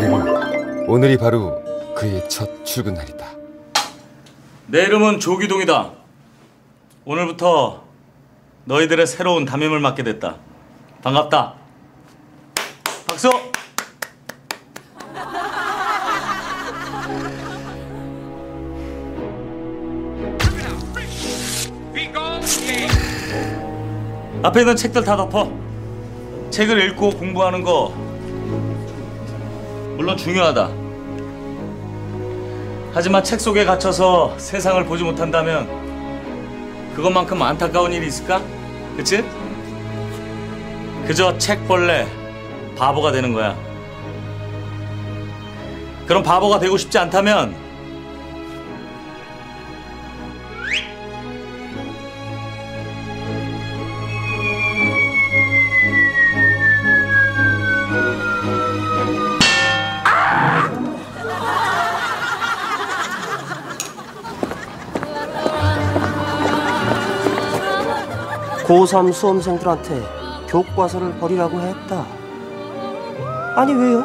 그리고 오늘이 바로 그의 첫 출근 날이다. 내 이름은 조기동이다. 오늘부터 너희들의 새로운 담임을 맡게 됐다. 반갑다. 박수! 앞에 있는 책들 다 덮어. 책을 읽고 공부하는 거 물론 중요하다. 하지만 책 속에 갇혀서 세상을 보지 못한다면 그것만큼 안타까운 일이 있을까? 그치? 그저 책벌레 바보가 되는 거야. 그럼 바보가 되고 싶지 않다면 고3 수험생들한테 교과서를 버리라고 했다. 아니 왜요?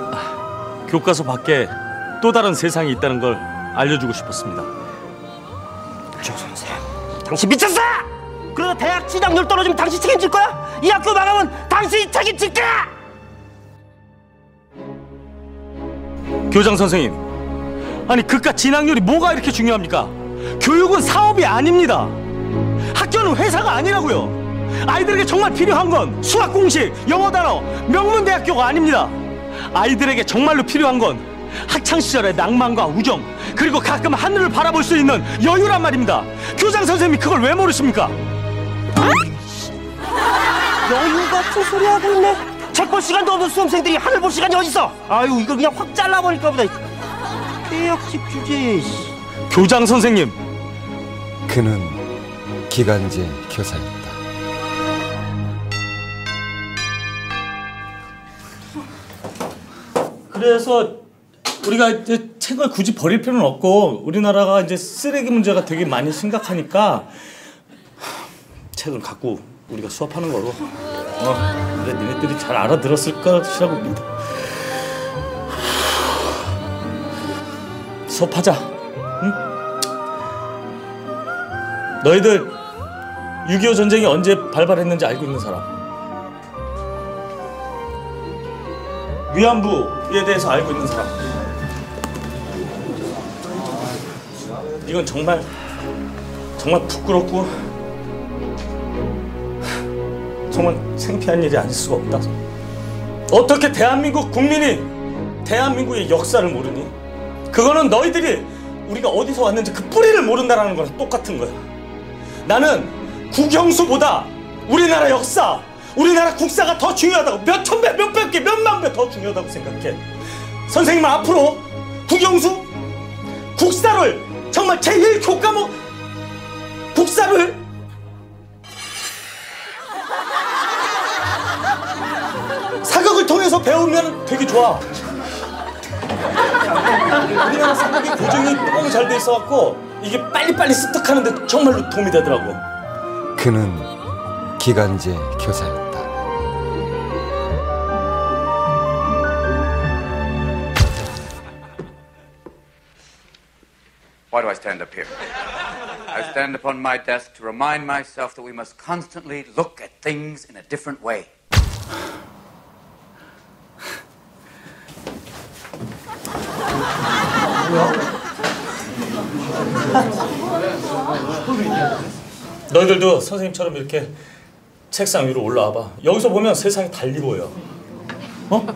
교과서 밖에 또 다른 세상이 있다는 걸 알려주고 싶었습니다. 조 선생, 당신 미쳤어? 그러다 대학 진학률 떨어지면 당신 책임질 거야? 이 학교 망하면 당신이 책임질 거야? 교장 선생님, 아니 그깟 진학률이 뭐가 이렇게 중요합니까? 교육은 사업이 아닙니다. 학교는 회사가 아니라고요. 아이들에게 정말 필요한 건 수학 공식, 영어 단어, 명문 대학교가 아닙니다. 아이들에게 정말로 필요한 건 학창 시절의 낭만과 우정, 그리고 가끔 하늘을 바라볼 수 있는 여유란 말입니다. 교장 선생님이 그걸 왜 모르십니까? 여유 같은 소리 하고 있네. 책 볼 시간도 없는 수험생들이 하늘 볼 시간이 어딨어? 아유 이걸 그냥 확 잘라버릴까 보다. 계약직 주제. 교장 선생님, 그는 기간제 교사였다. 그래서 우리가 이제 책을 굳이 버릴 필요는 없고 우리나라가 이제 쓰레기 문제가 되게 많이 심각하니까 책을 갖고 우리가 수업하는 거로. 어 그래 니네들이 잘 알아들었을 것이라고 믿어. 수업하자. 응? 너희들 6.25 전쟁이 언제 발발했는지 알고 있는 사람 위안부에 대해서 알고 있는 사람. 이건 정말 정말 부끄럽고 정말 창피한 일이 아닐 수가 없다. 어떻게 대한민국 국민이 대한민국의 역사를 모르니? 그거는 너희들이 우리가 어디서 왔는지 그 뿌리를 모른다라는 거랑 똑같은 거야. 나는 국영수보다 우리나라 역사, 우리나라 국사가 더 중요하다고 몇 천 배, 몇백 개, 몇만 배 더 중요하다고 생각해. 선생님은 앞으로 국영수, 국사를 정말 제1 교과목 국사를 사극을 통해서 배우면 되게 좋아. 우리나라 사극의 교정이 너무 잘 돼 있어갖고 이게 빨리빨리 습득하는데 정말로 도움이 되더라고. 그는 기간제 교사였다. Why do I stand up here? I stand upon my desk to remind myself that we must constantly look at things in a different way. 너희들도 선생님처럼 이렇게 책상 위로 올라와봐. 여기서 보면 세상이 달리 보여. 어?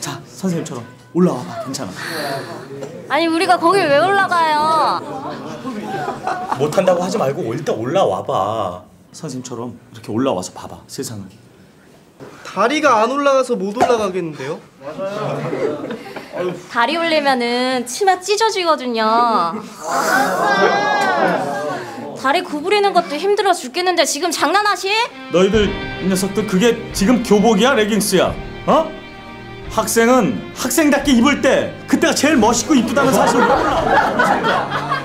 자, 선생님처럼 올라와봐. 괜찮아. 아니 우리가 거길 왜 올라가요? 못한다고 하지 말고 일단 올라와봐. 선생님처럼 이렇게 올라와서 봐봐. 세상을. 다리가 안 올라가서 못 올라가겠는데요? 다리 올리면은 치마 찢어지거든요. 다리 구부리는 것도 힘들어 죽겠는데 지금 장난하시? 너희들 이 녀석들 그게 지금 교복이야 레깅스야? 어? 학생은 학생답게 입을 때 그때가 제일 멋있고 이쁘다는 사실 몰라.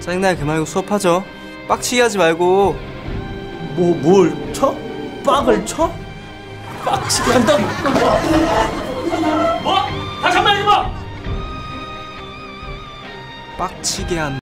짜증나 그만이고 수업하죠. 빡치게 하지 말고. 뭐 뭘 쳐? 빡을 쳐? 빡치게 한다. 뭐? 다시 한번 해봐. 빡치게 한.